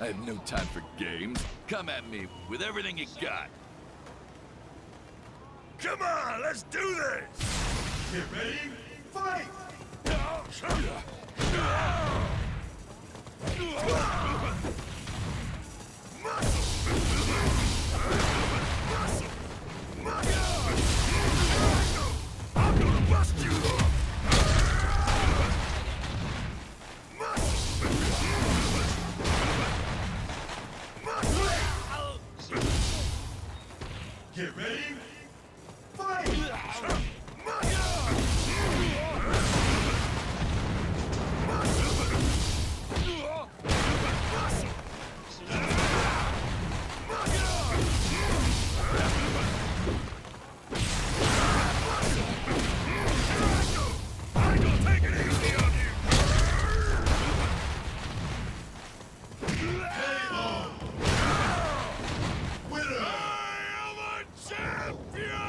I have no time for games. Come at me with everything you got. Come on, let's do this! Get ready, fight! Get ready, Help!